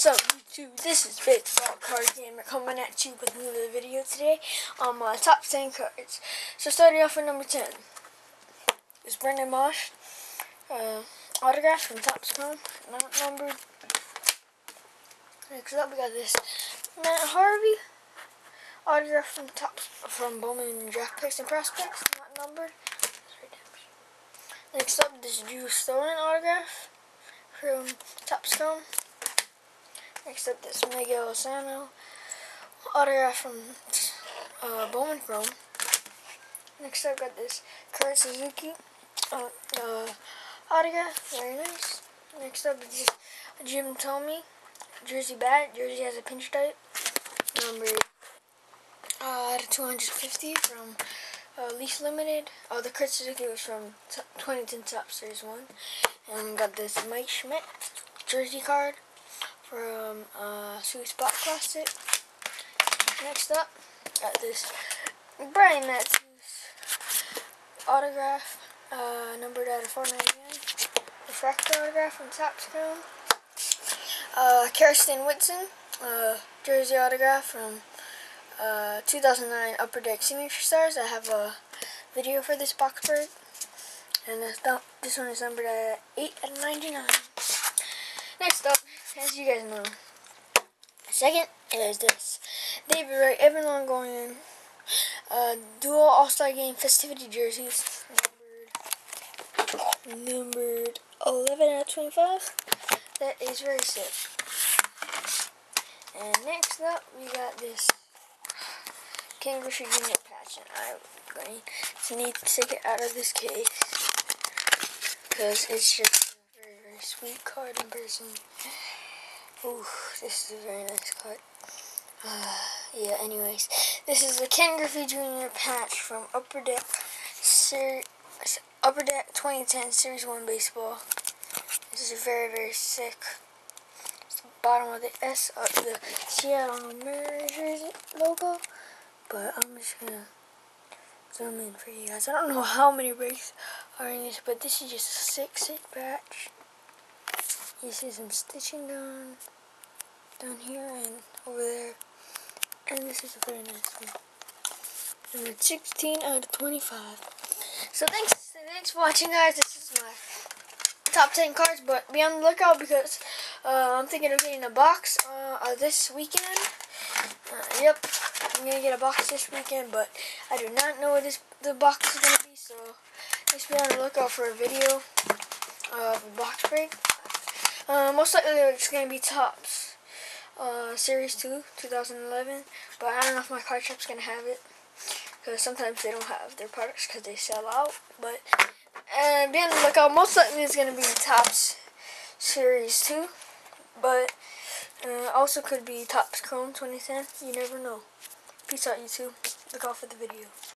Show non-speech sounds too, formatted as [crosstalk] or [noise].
What's up YouTube? This is Baseball Card Gamer coming at you with another video today on my top 10 cards. So starting off with number 10 is Brendan Marsh. Uh, autograph from not numbered. Next up we got this Matt Harvey. Autograph from Topps from Bowman Draft Picks and Prospects, not numbered. Next up this Drew Storen autograph from Topps Up, this Miguel Sano autograph from uh, Bowman Chrome. Next up, got this Kurt Suzuki uh, uh, autograph, very nice. Next up is Jim Thome jersey bat. Jersey has a pinch type, number uh, 250 from uh, Leaf Limited. Oh, the Kurt Suzuki was from 2010 Topps Series 1. And got this Mike Schmidt jersey card from uh, Sweet Spot Classic. Next up, got this Brian Matthews autograph, uh, numbered out of 499. Refractor autograph from Topps Chrome. Uh, Kirsten Whitson, uh, jersey autograph from uh, 2009 Upper Deck Signature Stars. I have a video for this box break. And this, this one is numbered at 8 out of 99. Next up, as you guys know. Second is this David Wright, Evan Longoria, uh, dual All Star Game festivity jerseys, numbered, numbered 11 out of 25. That is very sick. And next up, we got this Griffey Jr. patch, and I'm going to need to take it out of this case because it's just a very, very sweet card in person. Ooh, this is a very nice card. Uh, [sighs] yeah, anyways. This is the Ken Griffey Jr. patch from Upper Deck Upper Deck 2010 Series 1 Baseball. This is very, very sick. It's the bottom of the S of uh, the Seattle Mariners logo. But I'm just gonna zoom in for you guys. I don't know how many breaks are in this, but this is just a sick, sick patch. You see some stitching down, down here and over there. And this is a very nice one. Number 16 out of 25. So thanks, thanks for watching guys. This is my top 10 cards, but be on the lookout because uh, I'm thinking of getting a box uh, this weekend. Uh, yep, I'm to get a box this weekend, but I do not know what this the box is to be, so just be on the lookout for a video of a box break. Uh, most likely it's to be Topps uh, Series 2, 2011. But I don't know if my card shop's going to have it. Because sometimes they don't have their products because they sell out. But and be on the lookout. Most likely it's going to be Topps Series 2. But uh, also could be Topps Chrome 2010. You never know. Peace out, YouTube. Look out for the video.